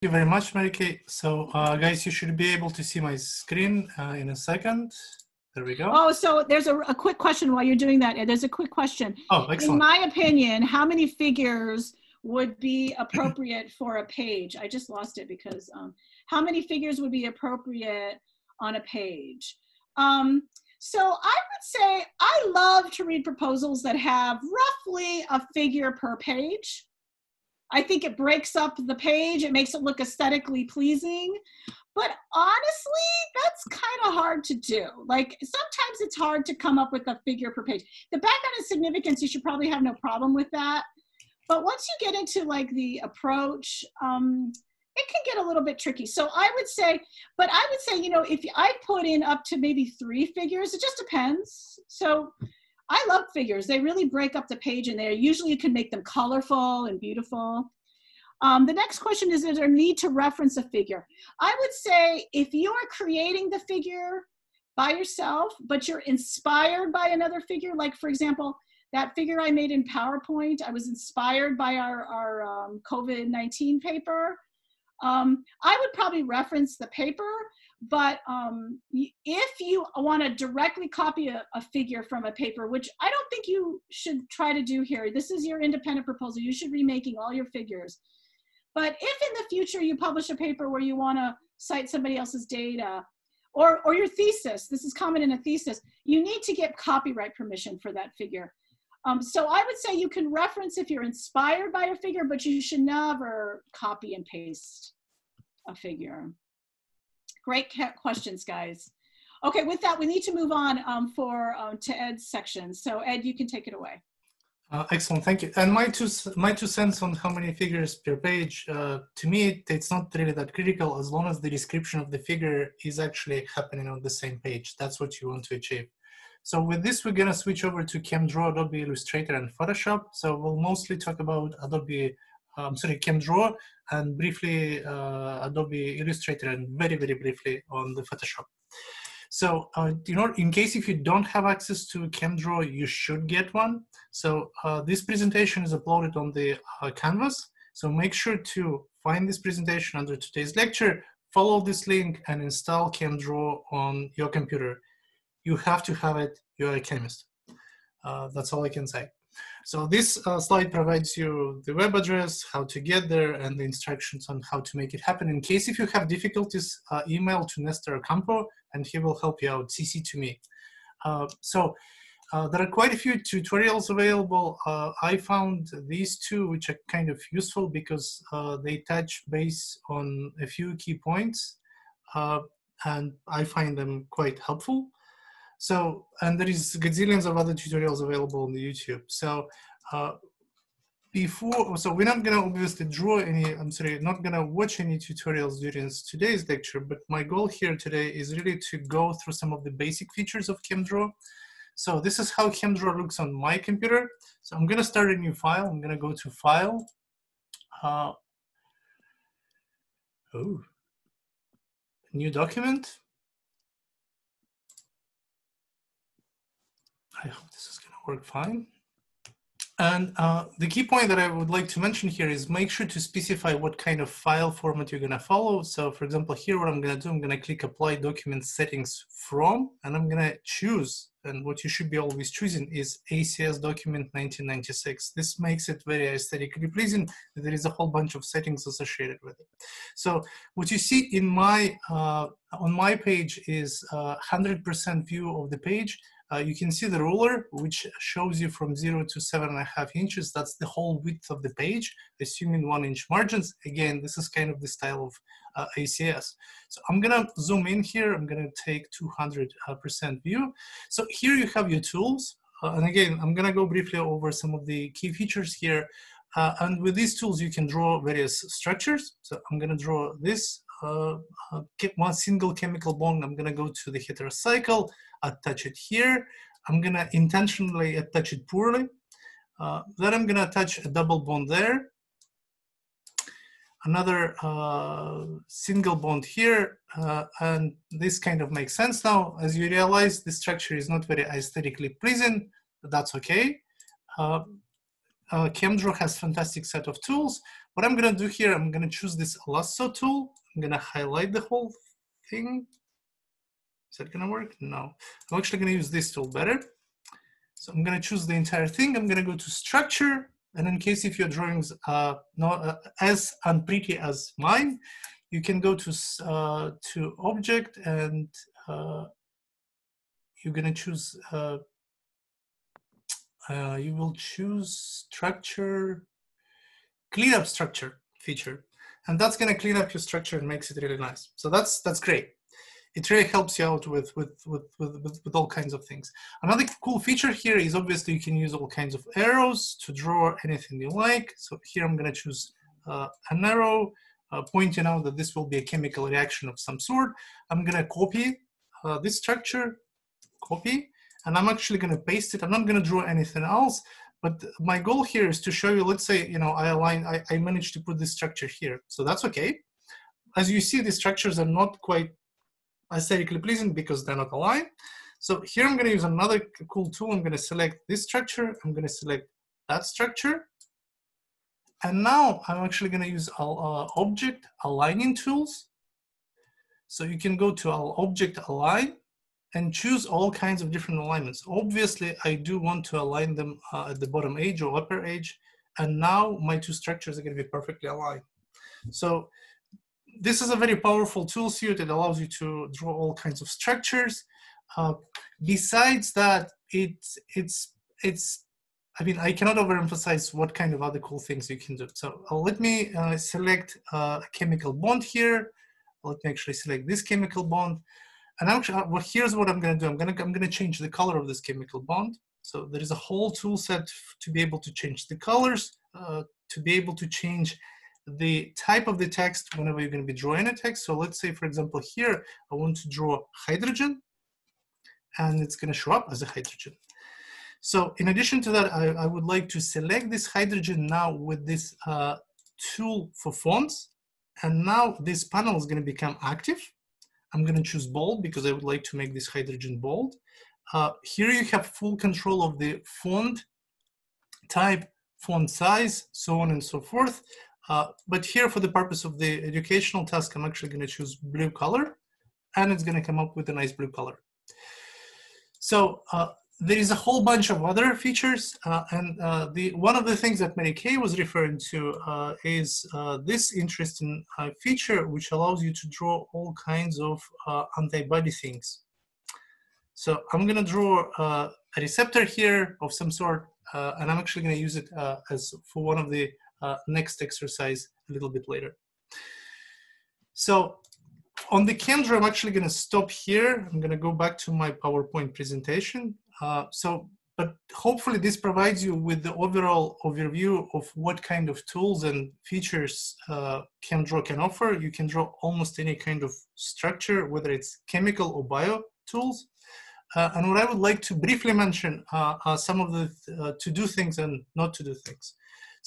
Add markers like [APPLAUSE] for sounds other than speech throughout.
you very much, Mary Kay. So, uh, guys, you should be able to see my screen uh, in a second. There we go. Oh, so there's a, a quick question while you're doing that. There's a quick question. Oh, excellent. In my opinion, how many figures would be appropriate for a page? I just lost it because um, how many figures would be appropriate on a page? Um, so I would say I love to read proposals that have roughly a figure per page. I think it breaks up the page, it makes it look aesthetically pleasing. But honestly, that's kind of hard to do. Like sometimes it's hard to come up with a figure per page. The background and significance, you should probably have no problem with that. But once you get into like the approach, um, it can get a little bit tricky. So I would say, but I would say, you know, if I put in up to maybe three figures, it just depends. So I love figures. They really break up the page in there. Usually you can make them colorful and beautiful. Um, the next question is, is there a need to reference a figure? I would say if you are creating the figure by yourself, but you're inspired by another figure, like for example, that figure I made in PowerPoint, I was inspired by our, our um, COVID-19 paper. Um, I would probably reference the paper, but um, if you want to directly copy a, a figure from a paper, which I don't think you should try to do here, this is your independent proposal. You should be making all your figures. But if in the future you publish a paper where you want to cite somebody else's data, or, or your thesis, this is common in a thesis, you need to get copyright permission for that figure. Um, so I would say you can reference if you're inspired by a figure, but you should never copy and paste a figure. Great questions, guys. Okay, with that, we need to move on um, for um, to Ed's section. So Ed, you can take it away. Uh, excellent, thank you. And my two my two cents on how many figures per page. Uh, to me, it- it's not really that critical as long as the description of the figure is actually happening on the same page. That's what you want to achieve. So with this, we're gonna switch over to ChemDraw, Adobe Illustrator, and Photoshop. So we'll mostly talk about Adobe, um, sorry, ChemDraw, and briefly uh, Adobe Illustrator, and very very briefly on the Photoshop. So, uh, you know, in case if you don't have access to ChemDraw, you should get one. So uh, this presentation is uploaded on the uh, Canvas. So make sure to find this presentation under today's lecture, follow this link and install ChemDraw on your computer. You have to have it, you're a chemist. Uh, that's all I can say. So this uh, slide provides you the web address, how to get there, and the instructions on how to make it happen. In case if you have difficulties, uh, email to Nestor Campo, and he will help you out, CC to me. Uh, so uh, there are quite a few tutorials available. Uh, I found these two, which are kind of useful because they touch base on a few key points, and I find them quite helpful. So, and there is gazillions of other tutorials available on the YouTube. So, uh, before, so we're not gonna obviously draw any, I'm sorry, not gonna watch any tutorials during today's lecture, but my goal here today is really to go through some of the basic features of ChemDraw. So this is how ChemDraw looks on my computer. So I'm gonna start a new file. I'm gonna go to File. Uh, oh, new document. I hope this is gonna work fine. And uh, the key point that I would like to mention here is make sure to specify what kind of file format you're gonna follow. So for example, here what I'm gonna do, I'm gonna click apply document settings from, and I'm gonna choose, and what you should be always choosing is ACS document 1996. This makes it very aesthetically pleasing. There is a whole bunch of settings associated with it. So what you see in my, uh, on my page is 100% view of the page. Uh, you can see the ruler, which shows you from zero to seven and a half inches. That's the whole width of the page, assuming one inch margins. Again, this is kind of the style of uh, ACS. So I'm gonna zoom in here. I'm gonna take 200% view. So here you have your tools. Uh, and again, I'm gonna go briefly over some of the key features here. Uh, and with these tools, you can draw various structures. So I'm gonna draw this uh, uh, one single chemical bond. I'm gonna go to the heterocycle, attach it here. I'm gonna intentionally attach it poorly. Uh, then I'm gonna attach a double bond there. Another uh, single bond here, uh, and this kind of makes sense now. As you realize, the structure is not very aesthetically pleasing, but that's okay. Uh, ChemDraw has fantastic set of tools. what I'm gonna do here, I'm gonna choose this lasso tool. I'm gonna highlight the whole thing. Is that gonna work? No. I'm actually gonna use this tool better. So I'm gonna choose the entire thing. I'm gonna go to structure. And in case if your drawings are not uh, as unpretty as mine, you can go to, uh, to object and uh, you're gonna choose, uh, uh, you will choose structure, clean up structure feature. And that's gonna clean up your structure and makes it really nice. So that's, that's great it really helps you out with, with, with, with, with, all kinds of things. Another cool feature here is obviously you can use all kinds of arrows to draw anything you like. So here I'm gonna choose uh, an arrow uh, pointing out that this will be a chemical reaction of some sort. I'm gonna copy uh, this structure, copy, and I'm actually gonna paste it. I'm not gonna draw anything else, but my goal here is to show you, let's say, you know, I align, I, I managed to put this structure here. So that's okay. As you see, the structures are not quite aesthetically pleasing because they're not aligned. So here I'm gonna use another cool tool. I'm gonna select this structure. I'm gonna select that structure. And now I'm actually gonna use uh, object aligning tools. So you can go to our object align and choose all kinds of different alignments. Obviously, I do want to align them uh, at the bottom edge or upper edge. And now my two structures are gonna be perfectly aligned. So this is a very powerful tool suite. It allows you to draw all kinds of structures. Uh, besides that, it's it's it's. I mean, I cannot overemphasize what kind of other cool things you can do. So uh, let me uh, select uh, a chemical bond here. Let me actually select this chemical bond. And actually, uh, well, here's what I'm going to do. I'm going to I'm going to change the color of this chemical bond. So there is a whole tool set to be able to change the colors, uh, to be able to change the type of the text whenever you're going to be drawing a text. So let's say, for example, here, I want to draw hydrogen, and it's going to show up as a hydrogen. So in addition to that, I, I would like to select this hydrogen now with this uh, tool for fonts. And now this panel is going to become active. I'm going to choose bold because I would like to make this hydrogen bold. Uh, here you have full control of the font type, font size, so on and so forth. Uh, but here for the purpose of the educational task, I'm actually gonna choose blue color and it's gonna come up with a nice blue color. So uh, there is a whole bunch of other features uh, and uh, the one of the things that Mary Kay was referring to uh, is this interesting feature which allows you to draw all kinds of antibody things. So I'm gonna draw a receptor here of some sort and I'm actually gonna use it as for one of the uh, next exercise a little bit later. So on the ChemDraw, I'm actually going to stop here. I'm going to go back to my PowerPoint presentation. Uh, so, but hopefully this provides you with the overall overview of what kind of tools and features uh, ChemDraw can offer. You can draw almost any kind of structure, whether it's chemical or bio tools. Uh, and what I would like to briefly mention uh, are some of the uh, to do things and not to do things.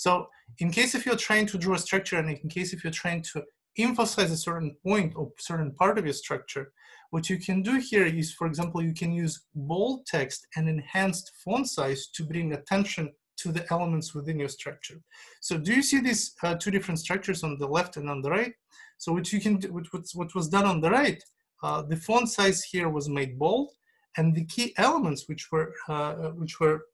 So in case if you're trying to draw a structure and in case if you're trying to emphasize a certain point or certain part of your structure, what you can do here is, for example, you can use bold text and enhanced font size to bring attention to the elements within your structure. So do you see these uh, two different structures on the left and on the right? So what you can do, what, what was done on the right, uh, the font size here was made bold and the key elements which were, uh, which were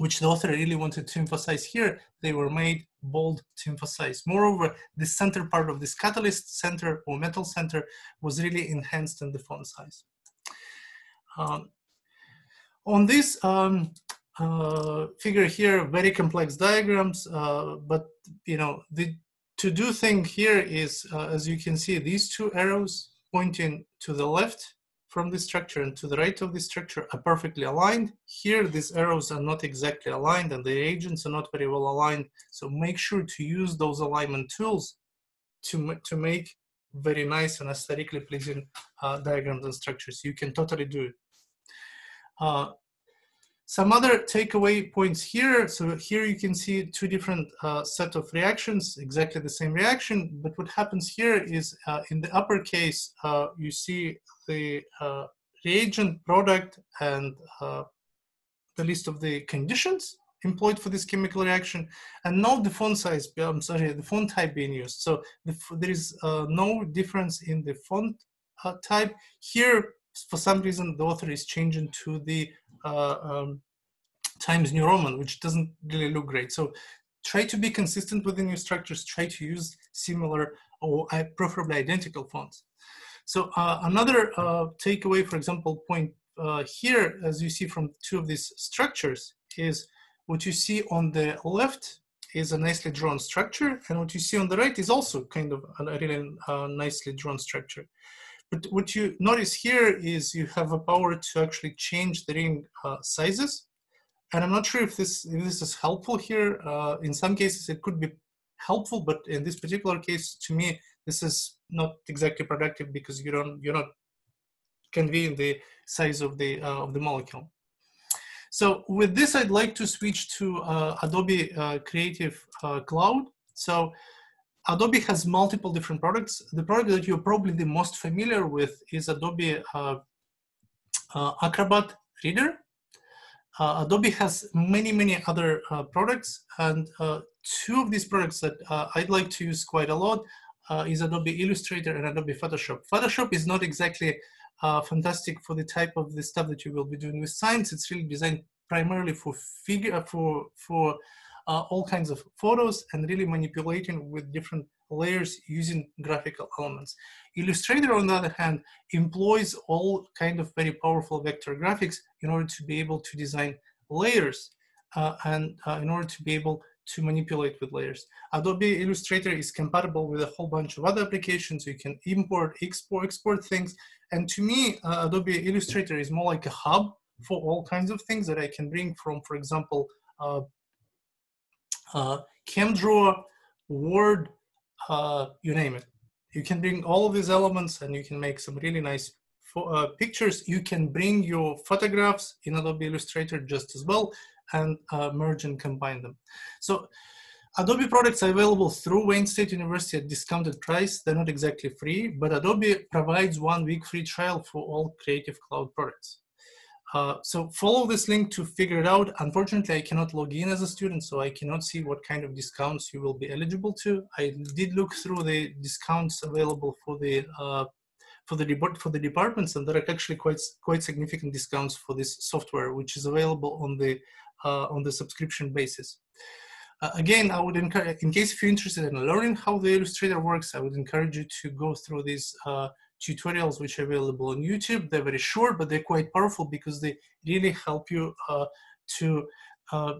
which the author really wanted to emphasize here, they were made bold to emphasize. Moreover, the center part of this catalyst center or metal center was really enhanced in the font size. Um, on this um, uh, figure here, very complex diagrams, uh, but you know, the to-do thing here is, uh, as you can see, these two arrows pointing to the left from the structure and to the right of the structure are perfectly aligned. Here, these arrows are not exactly aligned and the agents are not very well aligned. So make sure to use those alignment tools to, to make very nice and aesthetically pleasing uh, diagrams and structures. You can totally do it. Uh, some other takeaway points here. So here you can see two different uh, set of reactions, exactly the same reaction. But what happens here is uh, in the upper case, uh, you see the uh, reagent product and uh, the list of the conditions. employed for this chemical reaction, and note the font size, I'm sorry, the font type being used. So the, there is uh, no difference in the font uh, type. Here, for some reason, the author is changing to the um, Times New Roman, which doesn't really look great. So try to be consistent within your structures, try to use similar or uh, preferably identical fonts. So uh, another uh, takeaway, for example, point uh, here, as you see from two of these structures, is what you see on the left is a nicely drawn structure, and what you see on the right is also kind of a really uh, nicely drawn structure. But what you notice here is you have a power to actually change the ring uh, sizes. And I'm not sure if this, if this is helpful here. Uh, in some cases, it could be helpful, but in this particular case, to me, this is not exactly productive because you don't, you're not conveying the size of the, uh, of the molecule. So with this, I'd like to switch to uh, Adobe uh, Creative uh, Cloud. So Adobe has multiple different products. The product that you're probably the most familiar with is Adobe uh, uh, Acrobat Reader. Uh, Adobe has many, many other products, and two of these products that I'd like to use quite a lot is Adobe Illustrator and Adobe Photoshop. Photoshop is not exactly uh, fantastic for the type of the stuff that you will be doing with science. It's really designed primarily for figure uh, for for uh, all kinds of photos and really manipulating with different layers using graphical elements. Illustrator, on the other hand, employs all kind of very powerful vector graphics in order to be able to design layers uh, and uh, in order to be able to manipulate with layers. Adobe Illustrator is compatible with a whole bunch of other applications. You can import, export, export things. And to me, uh, Adobe Illustrator is more like a hub for all kinds of things that I can bring from, for example, uh, ChemDraw, Word, uh, you name it. You can bring all of these elements and you can make some really nice uh, pictures. You can bring your photographs in Adobe Illustrator just as well and uh, merge and combine them. So Adobe products are available through Wayne State University at discounted price. They're not exactly free, but Adobe provides one week free trial for all Creative Cloud products. Uh, so follow this link to figure it out. Unfortunately, I cannot log in as a student, so I cannot see what kind of discounts you will be eligible to. I did look through the discounts available for the uh, for the for the departments, and there are actually quite quite significant discounts for this software, which is available on the uh, on the subscription basis. Uh, again, I would encourage, in case if you're interested in learning how the Illustrator works, I would encourage you to go through these uh, tutorials which are available on YouTube. They're very short, but they're quite powerful because they really help you uh, to uh,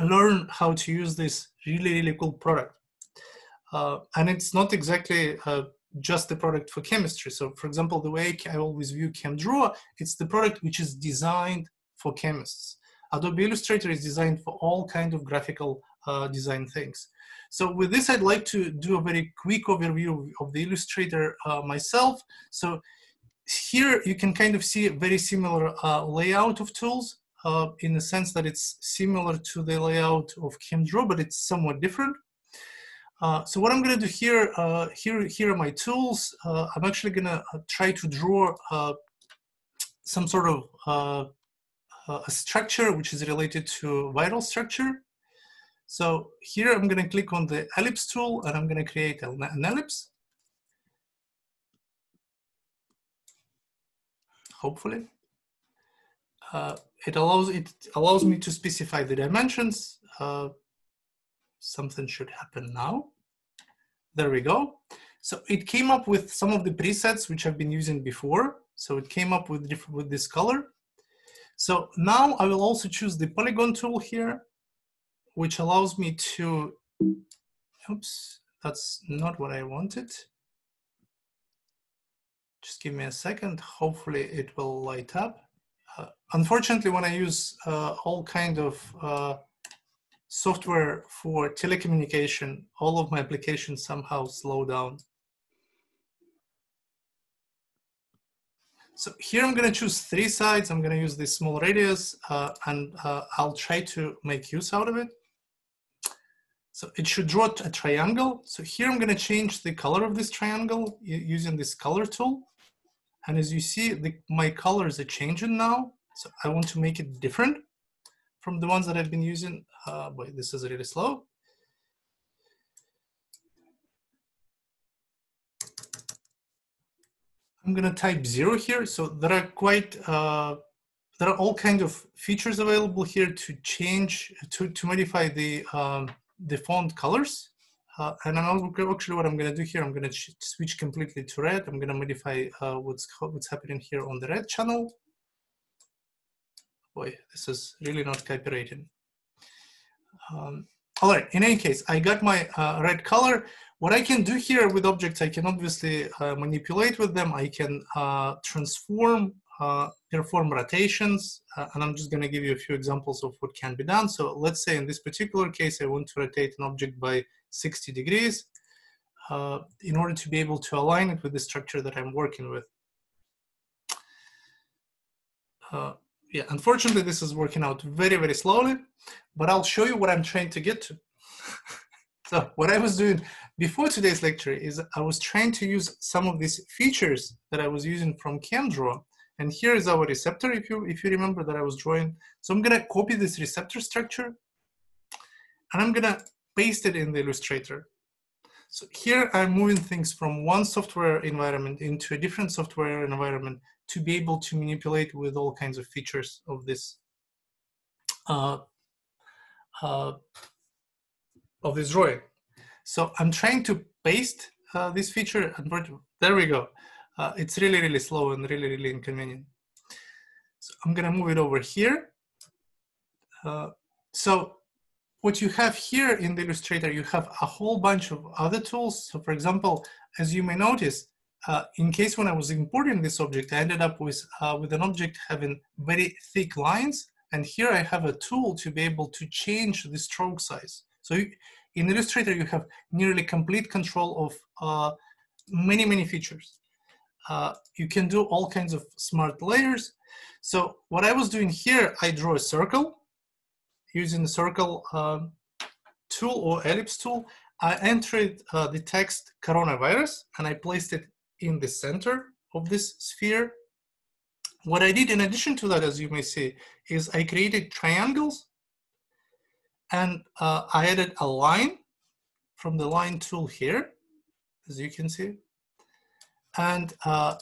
learn how to use this really, really cool product. Uh, and it's not exactly just the product for chemistry. So for example, the way I always view ChemDraw, it's the product which is designed for chemists. Adobe Illustrator is designed for all kind of graphical uh, design things. So with this, I'd like to do a very quick overview of the Illustrator uh, myself. So here you can kind of see a very similar uh, layout of tools uh, in the sense that it's similar to the layout of ChemDraw, but it's somewhat different. Uh, so what I'm going to do here, uh, here, here are my tools. Uh, I'm actually going to try to draw some sort of a structure which is related to viral structure. So here I'm going to click on the ellipse tool and I'm going to create an ellipse. Hopefully. Uh, it allows it allows me to specify the dimensions. Uh, something should happen now. There we go. So it came up with some of the presets which I've been using before. So it came up with, with this color. So now I will also choose the polygon tool here, which allows me to, oops, that's not what I wanted. Just give me a second. Hopefully it will light up. Uh, unfortunately, when I use uh, all kind of uh, software for telecommunication, all of my applications somehow slow down. So here I'm going to choose three sides. I'm going to use this small radius uh, and uh, I'll try to make use out of it. So it should draw a triangle. So here I'm going to change the color of this triangle using this color tool. And as you see, the, my colors are changing now. So I want to make it different. from the ones that I've been using. Uh, boy, this is really slow. I'm gonna type zero here. So there are quite, uh, there are all kinds of features available here to change, to, to modify the, um, the font colors. Uh, and actually what I'm gonna do here, I'm gonna switch completely to red. I'm gonna modify uh, what's, what's happening here on the red channel. Boy, this is really not copyrighted. Um, all right, in any case, I got my uh, red color. What I can do here with objects, I can obviously uh, manipulate with them. I can uh, transform, perform rotations, uh, and I'm just gonna give you a few examples of what can be done. So let's say in this particular case, I want to rotate an object by 60 degrees uh, in order to be able to align it with the structure that I'm working with. yeah, unfortunately, this is working out very, very slowly, but I'll show you what I'm trying to get to. [LAUGHS] so what I was doing before today's lecture is I was trying to use some of these features that I was using from ChemDraw. And here is our receptor, if you, if you remember that I was drawing. So I'm gonna copy this receptor structure and I'm gonna paste it in the Illustrator. So here I'm moving things from one software environment into a different software environment to be able to manipulate with all kinds of features of this uh, uh, of this drawing. So I'm trying to paste uh, this feature and there we go. Uh, it's really, really slow and really, really inconvenient. So I'm gonna move it over here. Uh, so what you have here in the Illustrator, you have a whole bunch of other tools. So for example, as you may notice, uh, in case when I was importing this object, I ended up with, uh, with an object having very thick lines. And here I have a tool to be able to change the stroke size. So in Illustrator, you have nearly complete control of uh, many, many features. Uh, you can do all kinds of smart layers. So what I was doing here, I draw a circle using the circle um, tool or ellipse tool. I entered uh, the text coronavirus and I placed it in the center of this sphere. What I did in addition to that, as you may see, is I created triangles and uh, I added a line from the line tool here, as you can see. And uh,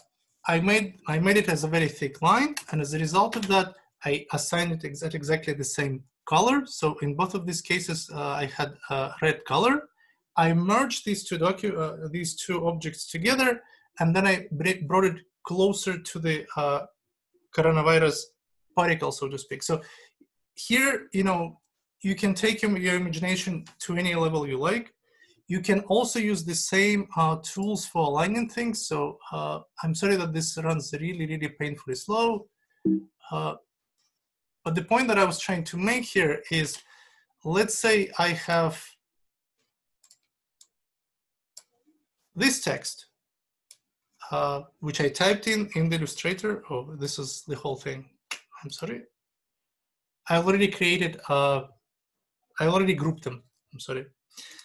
I made I made it as a very thick line, and as a result of that, I assigned it at exactly the same color. So in both of these cases, uh, I had a red color. I merged these two docu uh, these two objects together, and then I brought it closer to the uh, coronavirus particle, so to speak. So here, you know, you can take your, your imagination to any level you like. You can also use the same uh, tools for aligning things. So uh, I'm sorry that this runs really, really painfully slow. Uh, but the point that I was trying to make here is, let's say I have this text, uh, which I typed in in the Illustrator. Oh, this is the whole thing. I'm sorry. I've already created a I already grouped them. I'm sorry.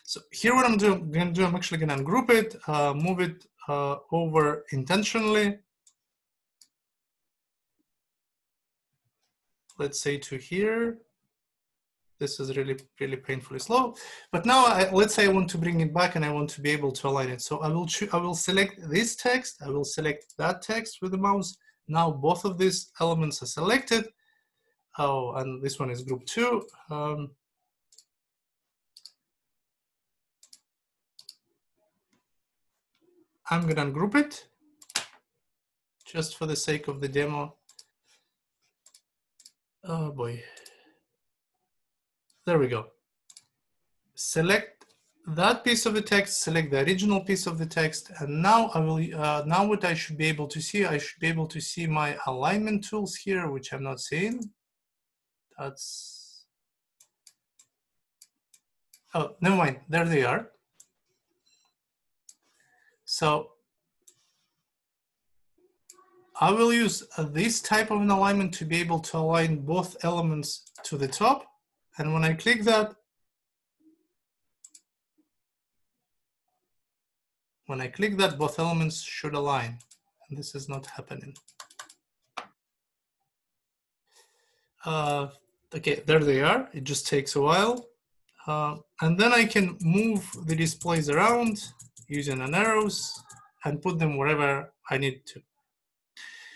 So here what I'm gonna do, I'm actually gonna ungroup it, uh, move it uh, over intentionally. Let's say to here. This is really, really painfully slow. But now I, let's say I want to bring it back and I want to be able to align it. So I will, I will select this text. I will select that text with the mouse. Now both of these elements are selected. Oh, and this one is group two. Um, I'm gonna ungroup it just for the sake of the demo. Oh boy. There we go. Select that piece of the text, select the original piece of the text, and now I will. Uh, now what I should be able to see, I should be able to see my alignment tools here, which I'm not seeing. That's. Oh, never mind. There they are. So I will use uh, this type of an alignment to be able to align both elements to the top. And when I click that, when I click that, both elements should align. And this is not happening. Uh, Okay, there they are. It just takes a while. Uh, and then I can move the displays around using an arrows and put them wherever I need to.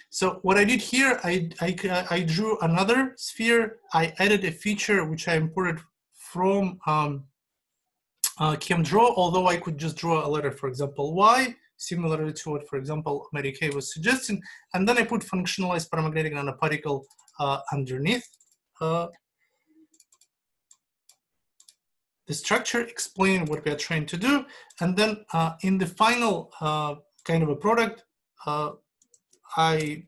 So what I did here, I, I, I drew another sphere. I added a feature which I imported from um, uh, ChemDraw, although I could just draw a letter, for example, Y, similar to what, for example, Mary Kay was suggesting. And then I put functionalized paramagnetic nanoparticle uh, underneath. Uh, the structure, explain what we are trying to do. And then uh, in the final uh, kind of a product, uh, I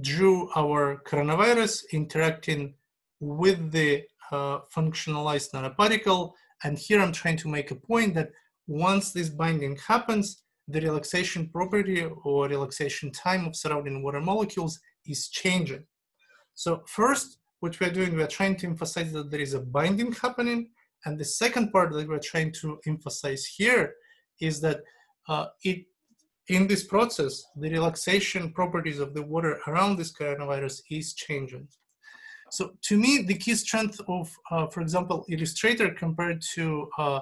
drew our coronavirus interacting with the uh, functionalized nanoparticle. And here I'm trying to make a point that once this binding happens, the relaxation property or relaxation time of surrounding water molecules is changing. So first, what we're doing, we're trying to emphasize that there is a binding happening. And the second part that we're trying to emphasize here is that uh, it in this process, the relaxation properties of the water around this coronavirus is changing. So to me, the key strength of, uh, for example, Illustrator compared to uh,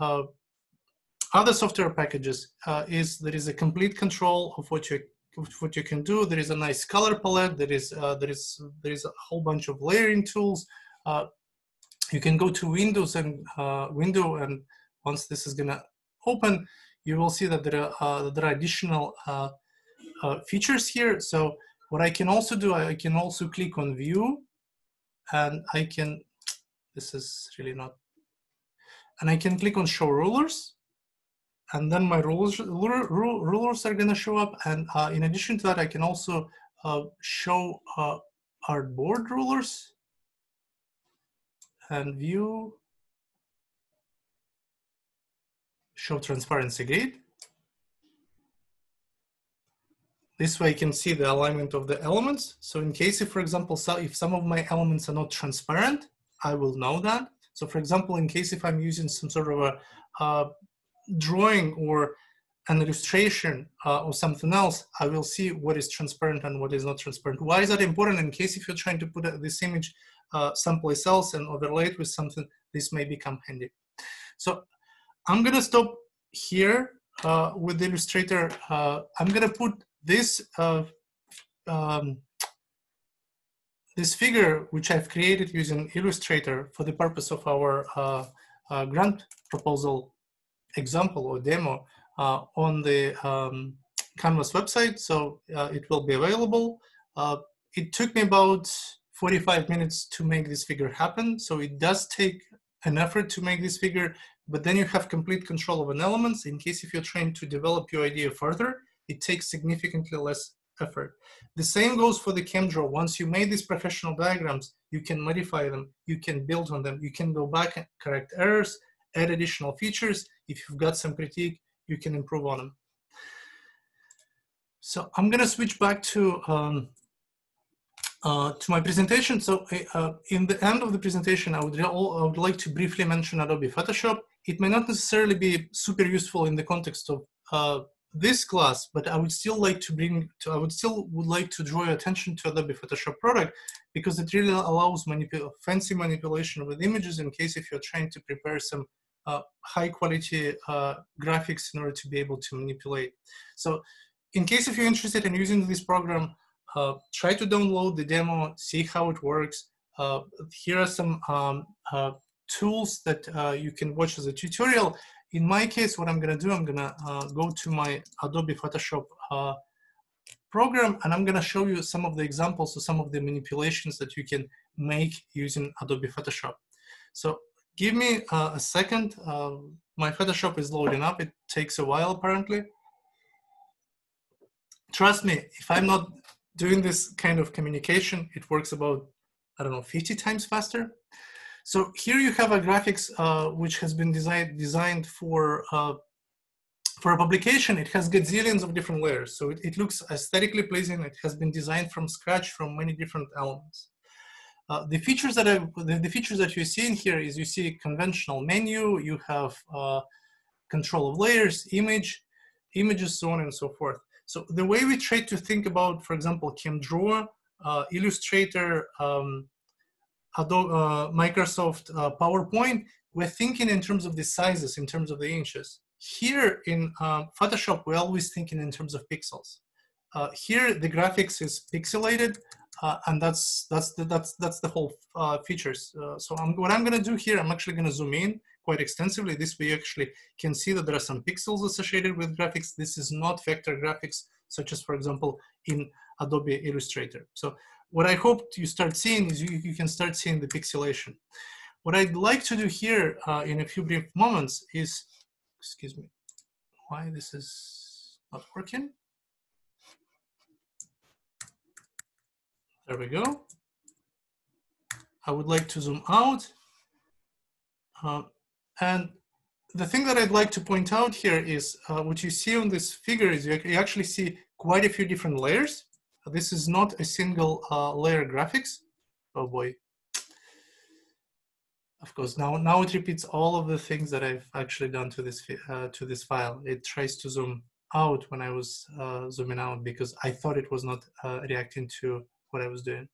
uh, other software packages uh, is there is a complete control of what you what you can do. There is a nice color palette. There is uh, there is there is a whole bunch of layering tools. Uh, you can go to Windows and window, and once this is gonna open, you will see that there are, uh, there are additional uh, uh, features here. So what I can also do, I can also click on view and I can, this is really not, and I can click on show rulers and then my rulers, rulers are gonna show up. And uh, in addition to that, I can also uh, show uh, artboard rulers and view show transparency grid. This way I can see the alignment of the elements. So in case if, for example, so if some of my elements are not transparent, I will know that. So for example, in case if I'm using some sort of a uh, drawing or an illustration uh, or something else, I will see what is transparent and what is not transparent. Why is that important? In case if you're trying to put this image someplace else and overlay it with something, this may become handy. So I'm gonna stop here uh, with Illustrator. Uh, I'm gonna put this uh, um, this figure, which I've created using Illustrator for the purpose of our uh, uh, grant proposal example or demo uh, on the um, Canvas website. So it will be available. it took me about 45 minutes to make this figure happen. So it does take an effort to make this figure but then you have complete control of an elements. In case if you're trying to develop your idea further, it takes significantly less effort. The same goes for the ChemDraw. Once you made these professional diagrams, you can modify them, you can build on them, you can go back and correct errors, add additional features. If you've got some critique, you can improve on them. So I'm gonna switch back to um, uh, to my presentation. So uh, in the end of the presentation, I would, I would like to briefly mention Adobe Photoshop it may not necessarily be super useful in the context of uh, this class, but I would still like to bring, to, I would still would like to draw your attention to Adobe Photoshop product because it really allows manipul fancy manipulation with images in case if you're trying to prepare some uh, high quality uh, graphics in order to be able to manipulate. So in case if you're interested in using this program, uh, try to download the demo, see how it works. Uh, here are some um, uh, tools that uh, you can watch as a tutorial. In my case, what I'm gonna do, I'm gonna uh, go to my Adobe Photoshop program and I'm gonna show you some of the examples of some of the manipulations that you can make using Adobe Photoshop. So give me a second. My Photoshop is loading up. It takes a while apparently. Trust me, if I'm not doing this kind of communication, it works about, I don't know, 50 times faster. So here you have a graphics uh, which has been designed designed for uh, for a publication. It has gazillions of different layers, so it, it, looks aesthetically pleasing. It has been designed from scratch from many different elements. Uh, the features that I, the, the, features that you see in here is you see conventional menu. You have uh, control of layers, image, images, so on and so forth. So the way we try to think about, for example, ChemDraw, uh, Illustrator, um, Adobe, uh, Microsoft uh, PowerPoint, we're thinking in terms of the sizes, in terms of the inches. Here in uh, Photoshop, we're always thinking in terms of pixels. Uh, here, the graphics is pixelated, uh, and that's that's the, that's that's the whole uh, features. So I'm, what I'm going to do here, I'm actually going to zoom in quite extensively. This way, you actually can see that there are some pixels associated with graphics. This is not vector graphics, such as, for example, in Adobe Illustrator. So what I hope you start seeing is you, you can start seeing the pixelation. What I'd like to do here uh, in a few brief moments is, excuse me, why this is not working. There we go. I would like to zoom out. Uh, and the thing that I'd like to point out here is uh, what you see on this figure is you, you, actually see quite a few different layers. This is not a single uh, layer graphics. Oh boy. Of course, now, now it repeats all of the things that I've actually done to this, uh, to this file. It tries to zoom out when I was uh, zooming out because I thought it was not uh, reacting to what I was doing.